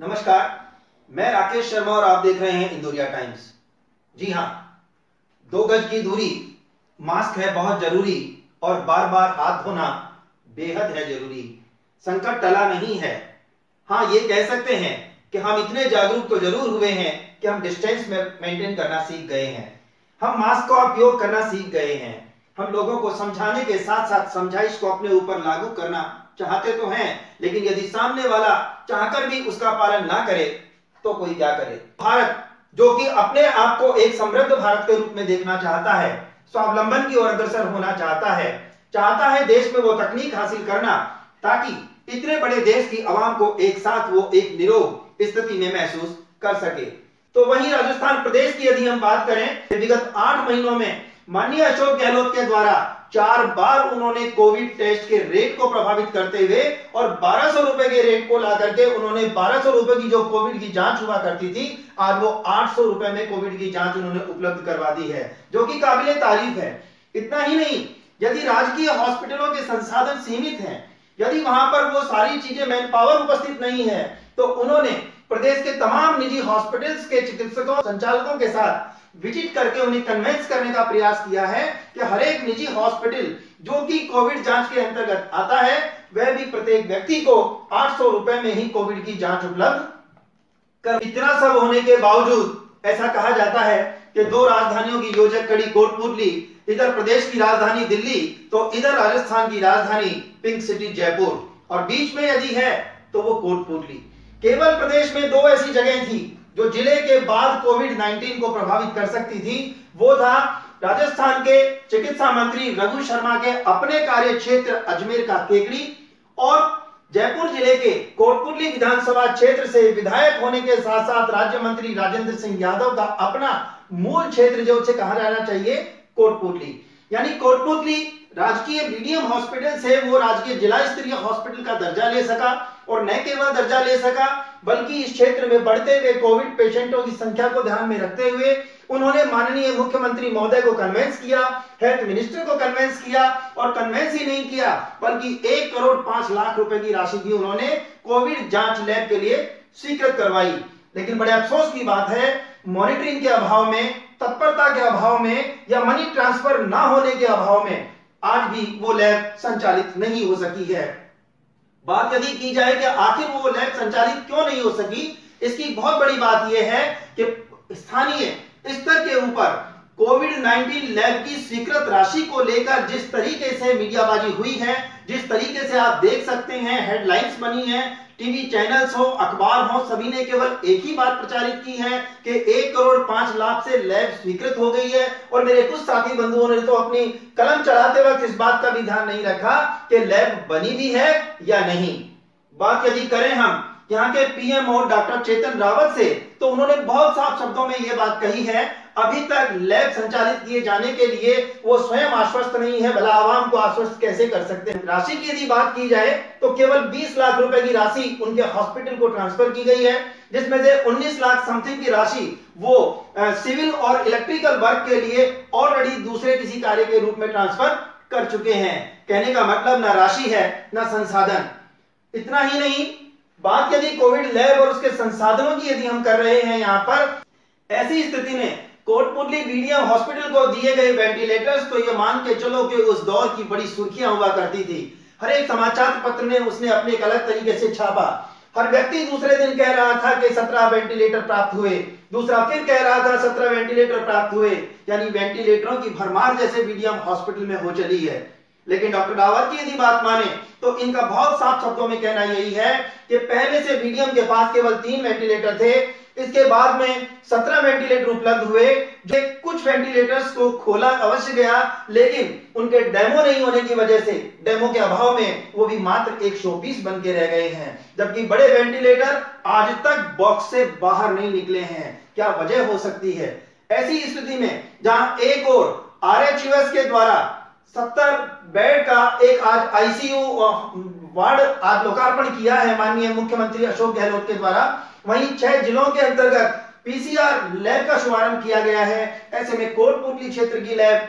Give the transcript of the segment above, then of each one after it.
नमस्कार, मैं राकेश शर्मा और आप देख रहे हैं इंदोरिया टाइम्स। जी हाँ दो गज की दूरी, मास्क है बहुत ज़रूरी और बार बार हाथ धोना बेहद है ज़रूरी। संकट टला नहीं है। हाँ ये कह सकते हैं कि हम इतने जागरूक तो ज़रूर हुए हैं कि हम डिस्टेंस में मेंटेन करना सीख गए हैं। हम मास्क का उपयोग करना सीख गए हैं। हम लोगों को समझाने के साथ साथ समझाइश को अपने ऊपर लागू करना चाहते तो हैं, लेकिन यदि सामने वाला चाहकर भी उसका पालन ना करे तो कोई क्या करे? भारत, जो कि अपने आप को एक समृद्ध भारत के रूप में देखना चाहता है, स्वावलंबन की ओर अग्रसर होना चाहता है चाहता है देश में वो तकनीक हासिल करना, ताकि इतने बड़े देश की आवाम को एक साथ वो एक निरोग स्थिति में महसूस कर सके। तो वहीं राजस्थान प्रदेश की यदि हम बात करें, विगत आठ महीनों में माननीय अशोक गहलोत के द्वारा चार बार उन्होंने कोविड टेस्ट के रेट को प्रभावित करते हुए और बारह सौ रुपए के रेट को ला करके उन्होंने बारह सौ रुपए की जो कोविड की जाँच हुआ करती थी, आज वो आठ सौ रुपए में कोविड की जाँच उन्होंने उपलब्ध करवा दी है, जो कि काबिले तारीफ़ है। इतना ही नहीं, यदि राजकीय हॉस्पिटलों के संसाधन सीमित हैं, यदि वहाँ पर वो सारी चीज़ें मैन पावर उपस्थित नहीं है तो उन्होंने प्रदेश के तमाम निजी हॉस्पिटल्स के चिकित्सकों, संचालकों के साथ विज़िट करके उन्हें कन्वेंस करने का प्रयास किया है कि हर एक निजी हॉस्पिटल जो कि कोविड जाँच के अंतर्गत आता है, वह भी प्रत्येक व्यक्ति को आठ सौ रुपए में ही कोविड की जाँच उपलब्ध कर इतना सब होने के बावजूद ऐसा कहा जाता है कि दो राजधानियों की योजक कड़ी कोटपुतली इधर प्रदेश की राजधानी दिल्ली तो इधर राजस्थान की राजधानी पिंक सिटी जयपुर। और बीच में यदि है तो वो कोटपुतली केवल प्रदेश में दो ऐसी जगह थी, जो ज़िले के बाद कोविड 19 को प्रभावित कर सकती थी। वो था राजस्थान के चिकित्सा मंत्री रघु शर्मा के अपने कार्य क्षेत्र अजमेर का केकड़ी और जयपुर ज़िले के कोटपुरली विधानसभा क्षेत्र से विधायक होने के साथ साथ राज्य मंत्री राजेंद्र सिंह यादव का अपना मूल क्षेत्र जो उसे कहा जाना चाहिए कोटपुतली यानी कोटपुतली राजकीय मीडियम हॉस्पिटल से वो राजकीय जिला स्तरीय हॉस्पिटल का दर्जा ले सका और न केवल दर्जा ले सका, बल्कि इस क्षेत्र में बढ़ते हुए कोविड पेशेंटों की संख्या को ध्यान में रखते हुए उन्होंने माननीय मुख्यमंत्री महोदय को कन्वेंस किया हेल्थ मिनिस्टर को कन्वेंस किया और कन्वेंस ही नहीं किया, बल्कि एक करोड़ पाँच लाख रुपए की राशि भी उन्होंने कोविड जाँच लैब के लिए स्वीकृत करवाई। लेकिन बड़े अफसोस की बात है मॉनिटरिंग के अभाव में तत्परता के अभाव में या मनी ट्रांसफ़र ना होने के अभाव में आज भी वो लैब संचालित नहीं हो सकी है। बात यदि की जाए कि आखिर वो लैब संचालित क्यों नहीं हो सकी, इसकी बहुत बड़ी बात यह है कि स्थानीय स्तर के ऊपर कोविड 19 लैब की स्वीकृत राशि को लेकर जिस तरीके से मीडियाबाजी हुई है, जिस तरीके से आप देख सकते हैं, हेडलाइंस बनी है, टीवी चैनल्स हो, अखबार हो, सभी ने केवल एक ही बात प्रचारित की है कि एक करोड़ पाँच लाख से लैब स्वीकृत हो गई है। और मेरे कुछ साथी बंधुओं ने तो अपनी कलम चढ़ाते वक्त इस बात का भी ध्यान नहीं रखा कि लैब बनी भी है या नहीं। बात यदि करें हम, यहाँ के पीएम और डॉक्टर चेतन रावत से तो उन्होंने बहुत साफ़ शब्दों में यह बात कही है अभी तक लैब संचालित किए जाने के लिए वो स्वयं आश्वस्त नहीं है, भला आवाम को आश्वस्त कैसे कर सकते हैं? राशि की यदि बात की जाए तो केवल 20 लाख रुपए की राशि उनके हॉस्पिटल को ट्रांसफ़र की गई है, जिसमें से 19 लाख समथिंग की राशि वो सिविल और इलेक्ट्रिकल वर्क के लिए ऑलरेडी दूसरे किसी कार्य के रूप में ट्रांसफ़र कर चुके हैं। कहने का मतलब ना राशि है, ना संसाधन। इतना ही नहीं, बात यदि कोविड लैब और उसके संसाधनों की यदि हम कर रहे हैं यहाँ पर, ऐसी स्थिति में कोटपुतली बीडीएम हॉस्पिटल को दिए गए वेंटिलेटर्स तो ये मान के चलो कि उस दौर की बड़ी सुर्खियाँ हुआ करती थी। हर एक समाचार पत्र ने उसने अपने एक अलग तरीके से छापा। हर व्यक्ति दूसरे दिन कह रहा था कि सत्रह वेंटिलेटर प्राप्त हुए। दूसरा फिर कह रहा था सत्रह वेंटिलेटर प्राप्त हुए। यानी वेंटिलेटरों की भरमार जैसे बीडीएम हॉस्पिटल में हो चली है। लेकिन डॉक्टर डावर की यदि बात माने तो इनका बहुत साफ़ शब्दों में कहना यही है कि पहले से बीडीएम के पास केवल तीन वेंटिलेटर थे। इसके बाद में सत्रह वेंटिलेटर उपलब्ध हुए, जो कुछ वेंटिलेटर्स को खोला अवश्य गया, लेकिन उनके डेमो नहीं होने की वजह से, डेमो के अभाव में वो भी मात्र एक शो पीस बन के रह गए हैं। जबकि बड़े वेंटिलेटर आज तक बॉक्स से बाहर नहीं निकले हैं। क्या वजह हो सकती है? ऐसी स्थिति में, जहाँ एक और आर के द्वारा सत्तर बेड का एक आज आईसीयू वार्ड आज लोकार्पण किया है माननीय मुख्यमंत्री अशोक गहलोत के द्वारा। वहीं छह जिलों के अंतर्गत पीसीआर लैब का शुभारंभ किया गया है। ऐसे में कोटपुतली क्षेत्र की लैब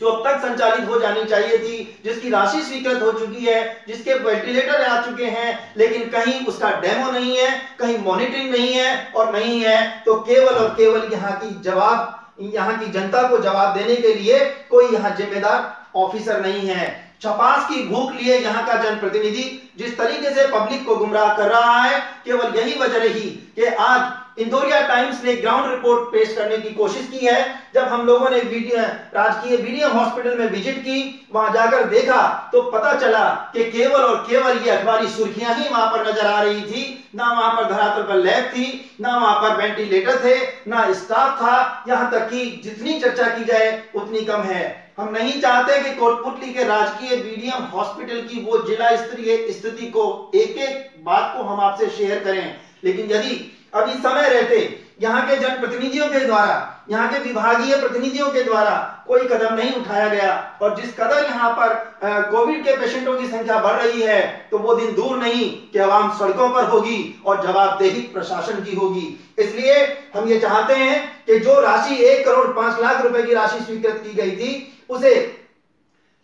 जो अब तक संचालित हो जानी चाहिए थी, जिसकी राशि स्वीकृत हो चुकी है, जिसके वेंटिलेटर आ चुके हैं, लेकिन कहीं उसका डेमो नहीं है, कहीं मॉनिटरिंग नहीं है और नहीं है तो केवल और केवल यहाँ की जवाब, यहाँ की जनता को जवाब देने के लिए कोई यहाँ जिम्मेदार ऑफिसर नहीं है। छपास की भूख लिए यहाँ का जनप्रतिनिधि जिस तरीके से पब्लिक को गुमराह कर रहा है, केवल यही वजह रही कि आज इंदौरिया टाइम्स ने ग्राउंड रिपोर्ट पेश करने की कोशिश की है। जब हम लोगों ने राजकीय बीडीएम हॉस्पिटल में विज़िट की, वहाँ जाकर देखा तो पता चला कि केवल और केवल ये अखबारी सुर्खियाँ ही वहाँ पर नज़र आ रही थी। ना वहाँ पर धरातल पर लैब थी, ना वहाँ पर वेंटिलेटर थे, ना स्टाफ था। यहाँ तक कि जितनी चर्चा की जाए, उतनी कम है। हम नहीं चाहते कि कोटपुतली के राजकीय बीडीएम हॉस्पिटल की वो जिला स्तरीय स्थिति को एक एक बात को हम आपसे शेयर करें। लेकिन यदि अभी समय रहते, यहाँ के जनप्रतिनिधियों के द्वारा, यहाँ के विभागीय प्रतिनिधियों के द्वारा कोई कदम नहीं उठाया गया और जिस कदर यहाँ पर कोविड के पेशेंटों की संख्या बढ़ रही है तो वो दिन दूर नहीं कि आवाम सड़कों पर होगी और जवाबदेही प्रशासन की होगी। इसलिए हम ये चाहते हैं कि जो राशि एक करोड़ पाँच लाख रुपए की राशि स्वीकृत की गई थी उसे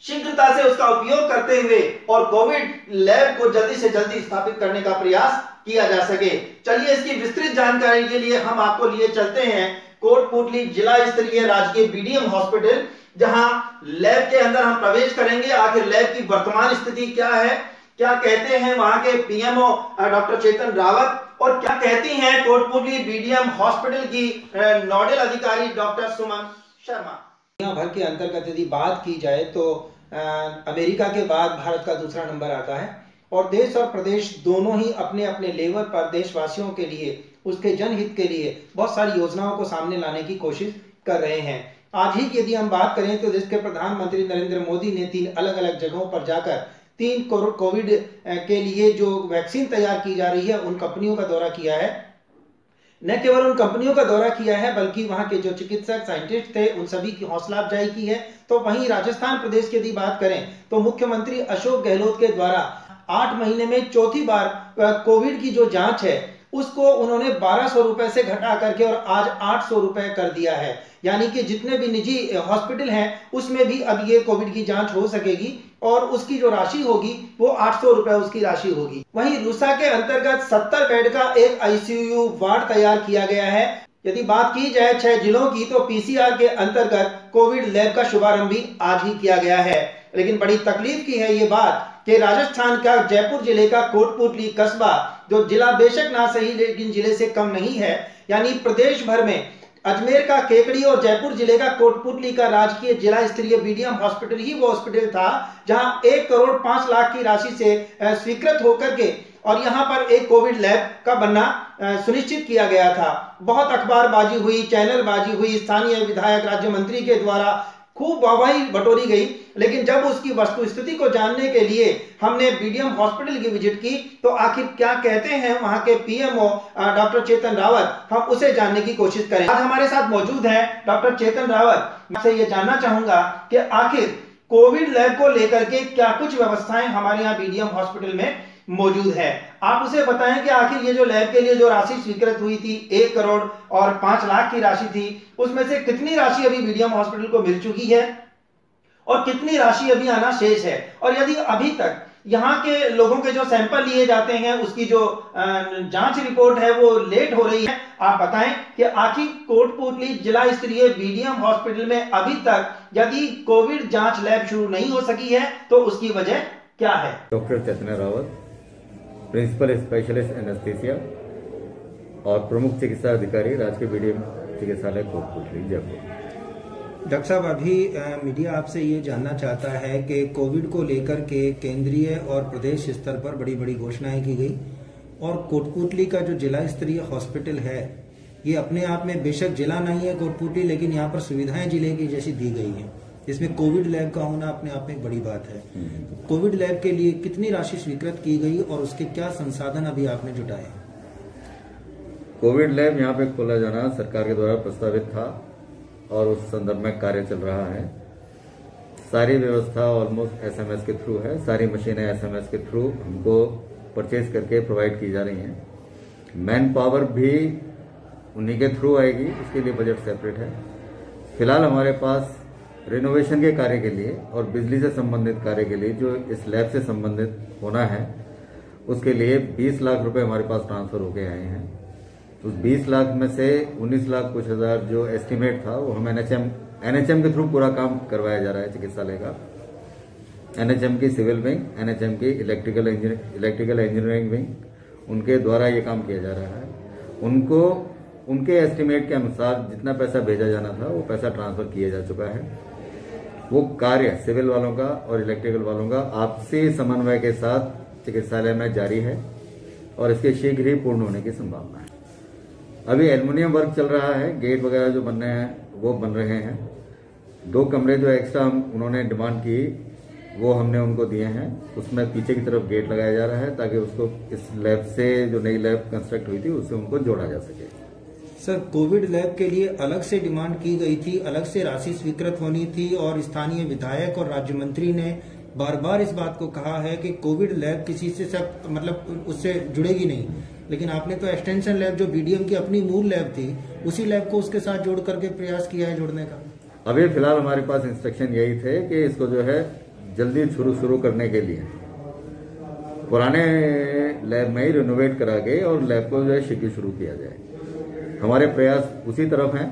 शीघ्रता से उसका उपयोग करते हुए और कोविड लैब को जल्दी से जल्दी स्थापित करने का प्रयास किया जा सके। चलिए इसकी विस्तृत जानकारी के लिए हम आपको लिए चलते हैं कोटपुटली जिला स्तरीय राजकीय बीडीएम हॉस्पिटल, जहाँ लैब के अंदर हम प्रवेश करेंगे। आखिर लैब की वर्तमान स्थिति क्या है? क्या कहते हैं वहाँ के पीएमओ डॉक्टर चेतन रावत? और क्या कहती हैं कोटपुटली बीडीएम हॉस्पिटल की नोडल अधिकारी डॉक्टर सुमन शर्मा? दुनिया भर के अंतर्गत यदि बात की जाए तो आ, अमेरिका के बाद भारत का दूसरा नंबर आता है। और देश और प्रदेश दोनों ही अपने अपने लेवल पर देशवासियों के लिए उसके जनहित के लिए बहुत सारी योजनाओं को सामने लाने की कोशिश कर रहे हैं। आज ही यदि हम बात करें तो देश के प्रधानमंत्री नरेंद्र मोदी ने तीन अलग अलग जगहों पर जाकर तीन कोविड के लिए जो वैक्सीन तैयार की जा रही है उन कंपनियों का दौरा किया है। न केवल उन कंपनियों का दौरा किया है, बल्कि वहाँ के जो चिकित्सक, साइंटिस्ट थे, उन सभी की हौसला अफजाई की है। तो वहीं राजस्थान प्रदेश की यदि बात करें तो मुख्यमंत्री अशोक गहलोत के द्वारा आठ महीने में चौथी बार कोविड की जो जाँच है उसको उन्होंने बारह सौ रुपए से घटा करके और आज आठ सौ रुपए कर दिया है। यानी कि जितने भी निजी हॉस्पिटल हैं, उसमें भी अब ये कोविड की जाँच हो सकेगी और उसकी जो राशि होगी, वो आठ सौ रुपए उसकी राशि होगी। वहीं रूसा के अंतर्गत सत्तर बेड का एक आईसीयू वार्ड तैयार किया गया है। यदि बात की जाए छह जिलों की तो पीसीआर के अंतर्गत कोविड लैब का शुभारंभ भी आज ही किया गया है। लेकिन बड़ी तकलीफ़ की है ये बात कि राजस्थान का जयपुर ज़िले का कोटपुतली कस्बा, जो जिला बेशक ना सही, लेकिन ज़िले से कम नहीं है, यानी प्रदेश भर में अजमेर का केकड़ी और जयपुर ज़िले का कोटपुतली का राजकीय जिला स्तरीय बीडीएम हॉस्पिटल ही वो हॉस्पिटल था, जहाँ एक करोड़ पाँच लाख की राशि से स्वीकृत होकर के और यहाँ पर एक कोविड लैब का बनना सुनिश्चित किया गया था। बहुत अखबारबाजी हुई, चैनलबाजी हुई, स्थानीय विधायक, राज्य मंत्री के द्वारा खूब वाहवाही बटोरी गई। लेकिन जब उसकी वस्तु स्थिति को जानने के लिए हमने बीडीएम हॉस्पिटल की विज़िट की तो आखिर क्या कहते हैं वहाँ के पीएमओ डॉक्टर चेतन रावत? हम उसे जानने की कोशिश करें। आज हमारे साथ मौजूद है डॉक्टर चेतन रावत। मैं ये जानना चाहूँगा कि आखिर कोविड लैब को लेकर के क्या कुछ व्यवस्थाएँ हमारे यहाँ बीडीएम हॉस्पिटल में मौजूद है। आप उसे बताएँ कि आखिर ये जो लैब के लिए जो राशि स्वीकृत हुई थी, एक करोड़ और पाँच लाख की राशि थी, उसमें से कितनी राशि अभी बीडीएम हॉस्पिटल को मिल चुकी है? और कितनी राशि अभी आना शेष है? और यदि अभी तक यहाँ के लोगों के जो सैंपल लिए जाते हैं, उसकी जो जाँच रिपोर्ट है, वो लेट हो रही है, आप बताएँ कि आखिर कोटपुतली जिला स्तरीय बीडीएम हॉस्पिटल में अभी तक यदि कोविड जाँच लैब शुरू नहीं हो सकी है तो उसकी वजह क्या है? Doctor Chetna Rawat principal specialist anaesthesia और प्रमुख चिकित्सा अधिकारी राजकीय बीडीएम चिकित्सालय कोटपुतली, जयपुर। डॉक्टर साहब, अभी मीडिया आपसे ये जानना चाहता है कि कोविड को लेकर के केंद्रीय और प्रदेश स्तर पर बड़ी बड़ी घोषणाएँ की गई और कोटपुतली का जो जिला स्तरीय हॉस्पिटल है, ये अपने आप में बेशक जिला नहीं है कोटपुतली, लेकिन यहाँ पर सुविधाएँ ज़िले की जैसी दी गई हैं। इसमें कोविड लैब का होना अपने आप में बड़ी बात है। कोविड लैब के लिए कितनी राशि स्वीकृत की गई और उसके क्या संसाधन अभी आपने जुटाए? कोविड लैब यहाँ पे खोला जाना सरकार के द्वारा प्रस्तावित था और उस संदर्भ में कार्य चल रहा है। सारी व्यवस्था ऑलमोस्ट एसएमएस के थ्रू है। सारी मशीनें एसएमएस के थ्रू हमको परचेज करके प्रोवाइड की जा रही हैं। मैन पावर भी उन्हीं के थ्रू आएगी उसके लिए बजट सेपरेट है। फ़िलहाल हमारे पास रिनोवेशन के कार्य के लिए और बिजली से संबंधित कार्य के लिए जो इस लैब से संबंधित होना है, उसके लिए 20 लाख रुपए हमारे पास ट्रांसफ़र होके आए हैं। उस 20 लाख में से 19 लाख कुछ हज़ार जो एस्टिमेट था, वो हम एनएचएम एनएचएम के थ्रू पूरा काम करवाया जा रहा है चिकित्सालय का। एनएचएम की सिविल विंग एनएचएम की इलेक्ट्रिकल इलेक्ट्रिकल इंजीनियरिंग विंग उनके द्वारा ये काम किया जा रहा है। उनको, उनके एस्टिमेट के अनुसार जितना पैसा भेजा जाना था, वो पैसा ट्रांसफ़र किया जा चुका है। वो कार्य सिविल वालों का और इलेक्ट्रिकल वालों का आपसी समन्वय के साथ चिकित्सालय में जारी है और इसके शीघ्र ही पूर्ण होने की संभावना है। अभी एल्युमिनियम वर्क चल रहा है, गेट वगैरह जो बन रहे हैं, वो बन रहे हैं। दो कमरे जो एक्स्ट्रा उन्होंने डिमांड की, वो हमने उनको दिए हैं। उसमें पीछे की तरफ़ गेट लगाया जा रहा है ताकि उसको इस लैब से, जो नई लैब कंस्ट्रक्ट हुई थी, उससे उनको जोड़ा जा सके। सर, कोविड लैब के लिए अलग से डिमांड की गई थी, अलग से राशि स्वीकृत होनी थी और स्थानीय विधायक और राज्य मंत्री ने बार बार इस बात को कहा है कि कोविड लैब किसी से सब मतलब उससे जुड़ेगी नहीं। लेकिन आपने तो एक्सटेंशन लैब जो बीडीएम की अपनी मूल लैब थी, उसी लैब को उसके साथ जोड़ करके प्रयास किया है जोड़ने का। अभी फ़िलहाल हमारे पास इंस्ट्रक्शन यही थे कि इसको जो है जल्दी शुरू शुरू करने के लिए। पुराने लैब में ही रिनोवेट करा के और लैब को जो है शुरू किया जाए। हमारे प्रयास उसी तरफ़ हैं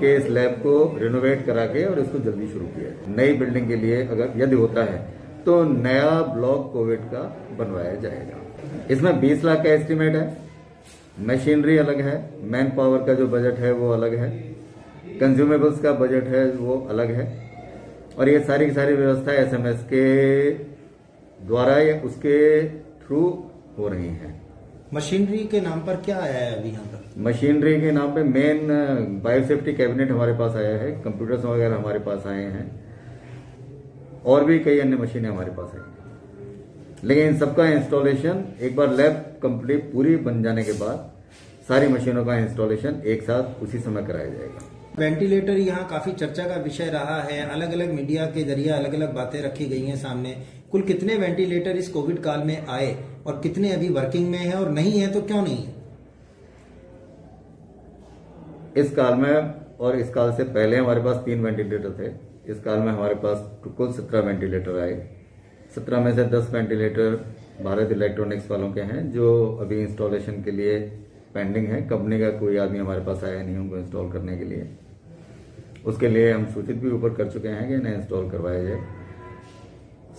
कि इस लैब को रिनोवेट करा के और इसको जल्दी शुरू किया नई बिल्डिंग के लिए अगर यदि होता है तो नया ब्लॉक कोविड का बनवाया जाएगा। इसमें 20 लाख का एस्टिमेट है। मशीनरी अलग है। मैन पावर का जो बजट है, वो अलग है। कंज्यूमेबल्स का बजट है, वो अलग है। और ये सारी की सारी व्यवस्था एसएमएस के द्वारा या उसके थ्रू हो रही है। मशीनरी के नाम पर क्या आया है अभी यहाँ पर? मशीनरी के नाम पे मेन बायो सेफ्टी कैबिनेट हमारे पास आया है कंप्यूटर्स वगैरह हमारे पास आए हैं और भी कई अन्य मशीनें हमारे पास आई लेकिन इन सबका इंस्टॉलेशन एक बार लैब कंप्लीट पूरी बन जाने के बाद सारी मशीनों का इंस्टॉलेशन एक साथ उसी समय कराया जाएगा। वेंटिलेटर यहाँ काफ़ी चर्चा का विषय रहा है। अलग अलग मीडिया के ज़रिए अलग अलग बातें रखी गई हैं सामने। कुल कितने वेंटिलेटर इस कोविड काल में आए? और कितने अभी वर्किंग में हैं और नहीं है तो क्यों नहीं है? इस काल में और इस काल से पहले हमारे पास तीन वेंटिलेटर थे। इस काल में हमारे पास कुल सत्रह वेंटिलेटर आए। सत्रह में से दस वेंटिलेटर भारत इलेक्ट्रॉनिक्स वालों के हैं, जो अभी इंस्टॉलेशन के लिए पेंडिंग है। कंपनी का कोई आदमी हमारे पास आया नहीं उनको इंस्टॉल करने के लिए। उसके लिए हम सूचित भी ऊपर कर चुके हैं कि इन्हें इंस्टॉल करवाया जाए।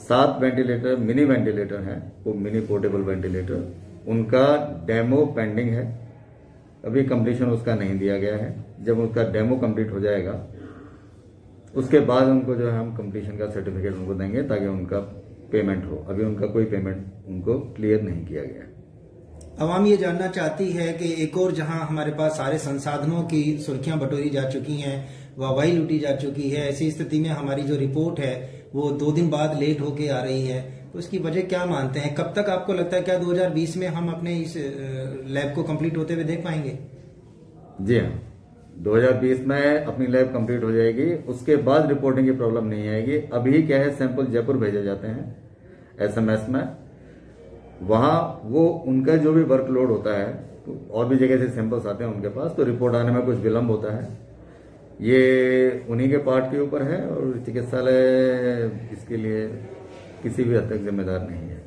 सात वेंटिलेटर, मिनी वेंटिलेटर हैं, वो मिनी पोर्टेबल वेंटिलेटर। उनका डेमो पेंडिंग है। अभी कंप्लीशन उसका नहीं दिया गया है। जब उसका डेमो कंप्लीट हो जाएगा, उसके बाद उनको जो है हम कंप्लीशन का सर्टिफिकेट उनको देंगे ताकि उनका पेमेंट हो। अभी उनका कोई पेमेंट उनको क्लियर नहीं किया गया। अवाम ये जानना चाहती है कि एक और जहाँ हमारे पास सारे संसाधनों की सुर्खियाँ बटोरी जा चुकी हैं वाहवाही लूटी जा चुकी है। ऐसी स्थिति में हमारी जो रिपोर्ट है, वो दो दिन बाद लेट होके आ रही है। तो इसकी वजह क्या मानते हैं? कब तक आपको लगता है क्या 2020 में हम अपने इस लैब को कंप्लीट होते हुए देख पाएँगे? जी हाँ। 2020 में अपनी लैब कंप्लीट हो जाएगी। उसके बाद रिपोर्टिंग की प्रॉब्लम नहीं आएगी। अभी क्या है, सैंपल जयपुर भेजे जाते हैं, एसएमएस में। वहाँ वो, उनका जो भी वर्कलोड होता है तो और भी जगह से सैंपल्स आते हैं उनके पास तो रिपोर्ट आने में कुछ विलंब होता है। ये उन्हीं के पार्ट के ऊपर है और चिकित्सालय इसके लिए किसी भी हद तक जिम्मेदार नहीं है।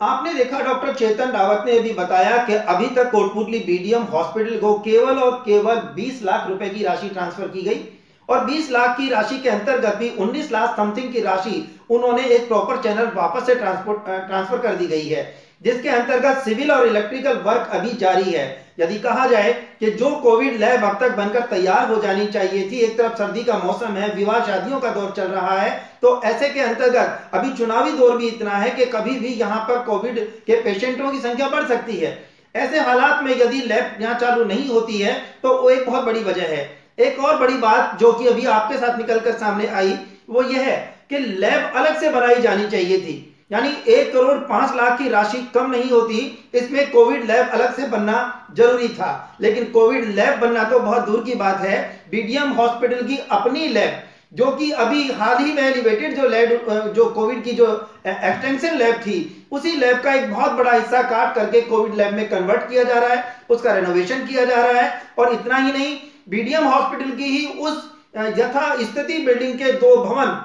आपने देखा, डॉक्टर चेतन रावत ने भी बताया कि अभी तक कोटपुतली बीडीएम हॉस्पिटल को केवल और केवल 20 लाख रुपए की राशि ट्रांसफ़र की गई और 20 लाख की राशि के अंतर्गत भी 19 लाख समथिंग की राशि उन्होंने एक प्रॉपर चैनल वापस से ट्रांसफ़र कर दी गई है, जिसके अंतर्गत सिविल और इलेक्ट्रिकल वर्क अभी जारी है। यदि कहा जाए कि जो कोविड लैब अब तक बनकर तैयार हो जानी चाहिए थी, एक तरफ़ सर्दी का मौसम है, विवाह शादियों का दौर चल रहा है तो ऐसे के अंतर्गत अभी चुनावी दौर भी इतना है कि कभी भी यहाँ पर कोविड के पेशेंटों की संख्या बढ़ सकती है। ऐसे हालात में यदि लैब यहाँ चालू नहीं होती है तो वो एक बहुत बड़ी वजह है। एक और बड़ी बात जो कि अभी आपके साथ निकलकर सामने आई, वो यह है कि लैब अलग से बनाई जानी चाहिए थी। यानी एक करोड़ पाँच लाख की राशि कम नहीं होती, इसमें कोविड लैब अलग से बनना ज़रूरी था। लेकिन कोविड लैब बनना तो बहुत दूर की बात है। बीडीएम हॉस्पिटल की अपनी लैब, जो कि अभी हाल ही में एलिवेटेड जो लैब जो कोविड की जो एक्सटेंशन लैब थी, उसी लैब का एक बहुत बड़ा हिस्सा काट करके कोविड लैब में कन्वर्ट किया जा रहा है, उसका रेनोवेशन किया जा रहा है। और इतना ही नहीं, बीडीएम हॉस्पिटल की ही उस यथा स्थिति बिल्डिंग के दो भवन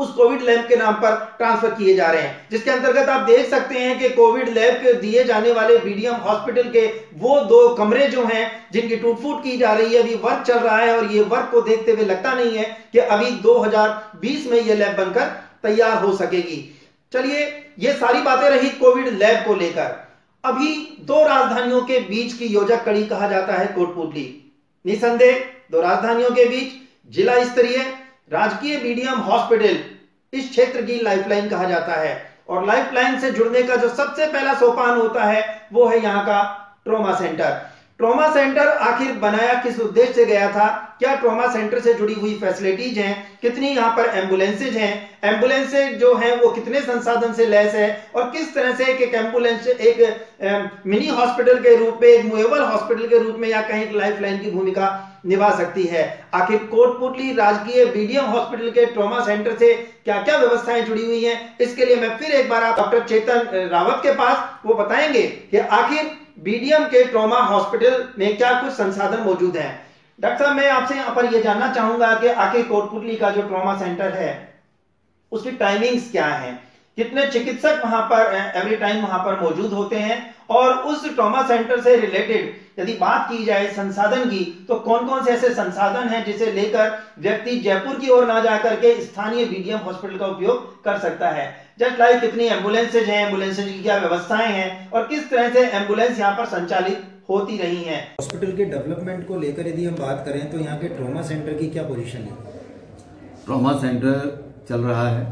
उस कोविड लैब के नाम पर ट्रांसफ़र किए जा रहे हैं। जिसके अंतर्गत आप देख सकते हैं कि कोविड लैब के दिए जाने वाले बीडीएम हॉस्पिटल के वो दो कमरे जो हैं, जिनकी टूटफूट की जा रही है, अभी वर्क चल रहा है और ये वर्क को देखते हुए लगता नहीं है कि अभी 2020 में ये लैब बनकर तैयार हो सकेगी। चलिए, ये सारी बातें रही कोविड लैब को लेकर। अभी दो राजधानियों के बीच की योजक कड़ी कहा जाता है कोटपुतली। निसंदेह, दो राजधानियों के बीच जिला स्तरीय राजकीय बीडीएम हॉस्पिटल, इस क्षेत्र की लाइफलाइन कहा जाता है। और लाइफलाइन से जुड़ने का जो सबसे पहला सोपान होता है, वो है यहाँ का ट्रोमा सेंटर। ट्रोमा सेंटर आखिर बनाया किस उद्देश्य से गया था? क्या ट्रोमा सेंटर से जुड़ी हुई फैसिलिटीज़ हैं? कितनी यहाँ पर एम्बुलेंसेज हैं? एम्बुलेंसेज जो हैं, वो कितने संसाधन से लैस है? और किस तरह से एक एंबुलेंस, एक मिनी हॉस्पिटल के रूप में, एक मुएबल हॉस्पिटल के रूप में या कहीं लाइफ लाइन की भूमिका निभा सकती है। आखिर कोटपुतली राजकीय बीडीएम हॉस्पिटल के ट्रोमा सेंटर से क्या क्या व्यवस्थाएँ जुड़ी हुई हैं? इसके लिए मैं फिर एक बार आप डॉक्टर चेतन रावत के पास वो बताएँगे कि आखिर बीडीएम के ट्रॉमा हॉस्पिटल में क्या कुछ संसाधन मौजूद है। डॉक्टर साहब, मैं आपसे यहाँ पर यह जानना चाहूँगा कि आखिर कोटपुतली का जो ट्रॉमा सेंटर है, उसकी टाइमिंग्स क्या है? कितने चिकित्सक वहाँ पर एवरी टाइम वहाँ पर मौजूद होते हैं और उस ट्रॉमा सेंटर से रिलेटेड यदि बात की जाए संसाधन की तो कौन कौन से ऐसे संसाधन हैं जिसे लेकर व्यक्ति जयपुर की ओर ना जाकर के स्थानीय बीडीएम हॉस्पिटल का उपयोग कर सकता है? जस्ट लाइक like कितनी एम्बुलेंसेज हैं एम्बुलेंसेज की क्या व्यवस्थाएँ हैं और किस तरह से एंबुलेंस यहाँ पर संचालित होती रही है? हॉस्पिटल के डेवलपमेंट को लेकर यदि हम बात करें तो यहाँ के ट्रॉमा सेंटर की क्या पोजिशन है? ट्रॉमा सेंटर चल रहा है।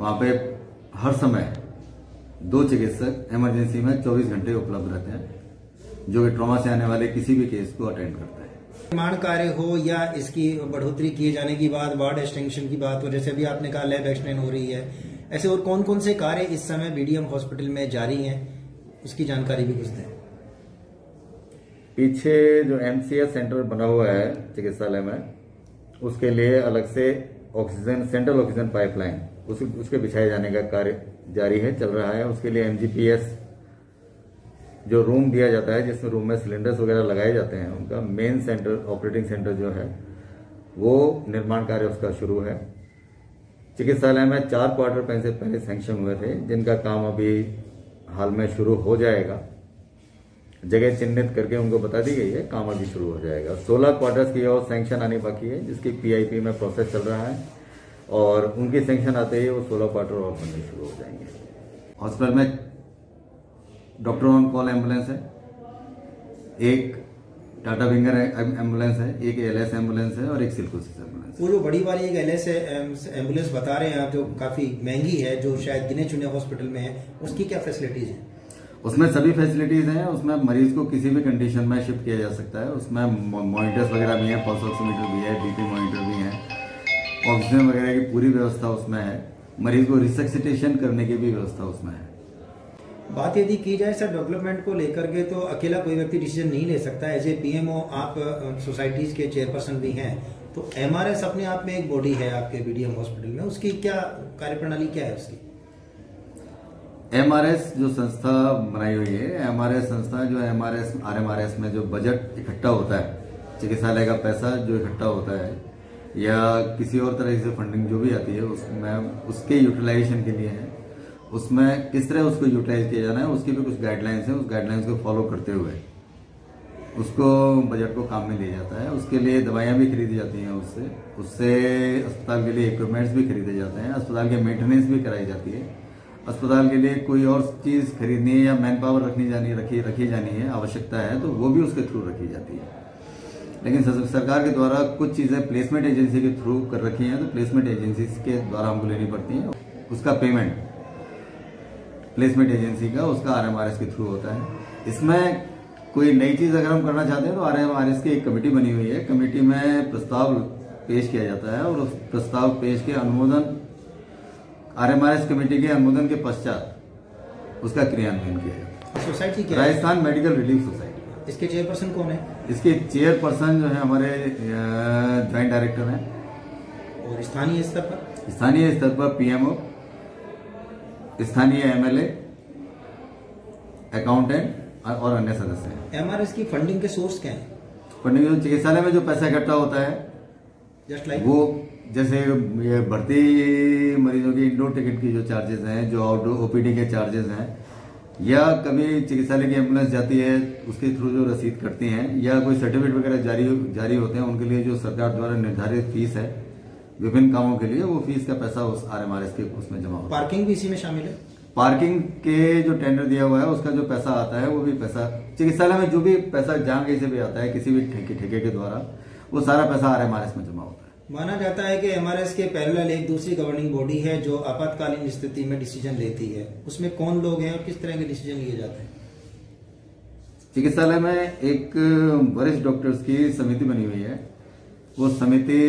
वहाँ पे हर समय दो चिकित्सक इमरजेंसी में 24 घंटे उपलब्ध रहते हैं जो कि ट्रॉमा से आने वाले किसी भी केस को अटेंड करता है। निर्माण कार्य हो या इसकी बढ़ोतरी किए जाने की बात वार्ड एक्सटेंशन की बात हो जैसे अभी आपने कहा लैब एक्सटेंड हो रही है ऐसे और कौन कौन से कार्य इस समय बीडीएम हॉस्पिटल में जारी हैं उसकी जानकारी भी कुछ दें। पीछे जो एमसीएस सेंटर बना हुआ है चिकित्सालय में उसके लिए अलग से ऑक्सीजन सेंट्रल ऑक्सीजन पाइपलाइन उस, उसके बिछाए जाने का कार्य जारी है चल रहा है। उसके लिए एमजीपीएस जो रूम दिया जाता है जिसमें रूम में सिलेंडर्स वगैरह लगाए जाते हैं उनका मेन सेंटर ऑपरेटिंग सेंटर जो है वो निर्माण कार्य उसका शुरू है। चिकित्सालय में चार क्वार्टर पैसे पहले सैंक्शन हुए थे जिनका काम अभी हाल में शुरू हो जाएगा। जगह चिन्हित करके उनको बता दी गई है काम अभी शुरू हो जाएगा। 16 क्वार्टर्स की और सैंक्शन आनी बाकी है जिसकी पीआईपी में प्रोसेस चल रहा है। और उनके सेंक्शन आते ही वो 16 क्वार्टर और बनने शुरू हो जाएँगे। हॉस्पिटल में डॉक्टर ऑन कॉल एंबुलेंस है। एक टाटा विंगर एंबुलेंस है एक एल एस एंबुलेंस है और एक सिल्कोसिस एंबुलेंस वो जो बड़ी वाली एक एल एस एंबुलेंस बता रहे हैं आप जो काफ़ी महँगी है जो शायद गिने चुने हॉस्पिटल में है उसकी क्या फैसिलिटीज़ है? उसमें सभी फैसिलिटीज़ हैं उसमें मरीज़ को किसी भी कंडीशन में शिफ्ट किया जा सकता है उसमें मॉनिटर्स वगैरह भी हैं पल्स ऑक्सीमीटर भी है बीपी मॉनिटर भी है। ऑक्सीजन वगैरह की पूरी व्यवस्था उसमें है। मरीज़ को रिसक्सिटेशन करने की भी व्यवस्था उसमें है। बात यदि की जाए सर डेवलपमेंट को लेकर के तो अकेला कोई व्यक्ति डिसीज़न नहीं ले सकता। एज ए पीएमओ आप सोसाइटीज के चेयरपर्सन भी हैं। तो एमआरएस अपने आप में एक बॉडी है आपके बीडीएम हॉस्पिटल में। उसकी क्या कार्यप्रणाली क्या है उसकी? एमआरएस जो संस्था बनाई हुई है एमआरएस संस्था जो एमआरएस आरएमआरएस में जो बजट इकट्ठा होता है चिकित्सालय का पैसा जो इकट्ठा होता है या किसी और तरह से फंडिंग जो भी आती है उसमें उसके यूटिलाइजेशन के लिए है। उसमें किस तरह उसको यूटिलाइज किया जाना है, उसकी भी कुछ गाइडलाइंस है। उस गाइडलाइंस को फॉलो करते हुए उसको बजट को काम में लिया जाता है। उसके लिए दवाइयाँ भी खरीदी जाती हैं उससे। उससे अस्पताल के लिए इक्विपमेंट्स भी खरीदे जाते हैं। अस्पताल के मेंटेनेंस भी कराई जाती है। अस्पताल के लिए कोई और चीज़ खरीदनी है या मैन पावर रखनी जानी, रखी रखी जानी है, आवश्यकता है तो वो भी उसके थ्रू रखी जाती है। लेकिन सरकार के द्वारा कुछ चीज़ें प्लेसमेंट एजेंसी के थ्रू कर रखी हैं तो प्लेसमेंट एजेंसी के द्वारा हमको लेनी पड़ती है। उसका पेमेंट प्लेसमेंट एजेंसी का उसका आरएमआरएस के थ्रू होता है। इसमें कोई नई चीज़ अगर हम करना चाहते हैं तो आरएमआरएस की एक कमेटी बनी हुई है। कमेटी में प्रस्ताव पेश किया जाता है और उस प्रस्ताव पेश के अनुमोदन आरएमआरएस कमेटी के अनुमोदन के पश्चात उसका क्रियान्वयन किया जाता है। Society Rajasthan medical relief society इसके चेयरपर्सन कौन है? इसके चेयरपर्सन जो है हमारे ज्वाइंट डायरेक्टर हैं। और स्थानीय स्तर पर? स्थानीय स्तर पर पीएमओ स्थानीय एमएलए अकाउंटेंट और अन्य सदस्य एमआरएस की फंडिंग के सोर्स क्या है? फंडिंग चिकित्सालय में जो पैसा इकट्ठा होता है जस्ट लाइक like? वो जैसे ये भर्ती मरीजों की इंडोर टिकट की जो चार्जेस हैं जो आउटडोर ओपीडी के चार्जेस हैं या कभी चिकित्सालय की एंबुलेंस जाती है उसके थ्रू जो रसीद करती हैं या कोई सर्टिफिकेट वगैरह जारी जारी होते हैं उनके लिए जो सरकार द्वारा निर्धारित फ़ीस है विभिन्न कामों के लिए वो फ़ीस का पैसा उस आरएमआरएस के उसमें जमा होता है। पार्किंग भी इसी में शामिल है? पार्किंग के जो टेंडर दिया हुआ है उसका जो पैसा आता है वो भी पैसा चिकित्सालय में जो भी पैसा जहाँ कहीं से भी आता है किसी भी ठेके ठेके के द्वारा वो सारा पैसा आरएमआरएस में जमा होता है। माना जाता है कि एमआरएस के पैरेलल एक दूसरी गवर्निंग बॉडी है जो आपातकालीन स्थिति में डिसीज़न लेती है। उसमें कौन लोग हैं और किस तरह के डिसीज़न लिए जाते हैं? चिकित्सालय में एक वरिष्ठ डॉक्टर्स की समिति बनी हुई है। वो समिति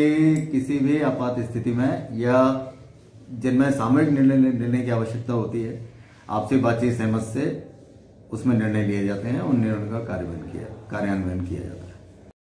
किसी भी आपात स्थिति में या जिनमें सामूहिक निर्णय लेने की आवश्यकता होती है, आपसी बातचीत सहमत से उसमें निर्णय लिए जाते हैं, उन निर्णय का कार्यान्वयन किया कार्यान्वयन किया जाता है।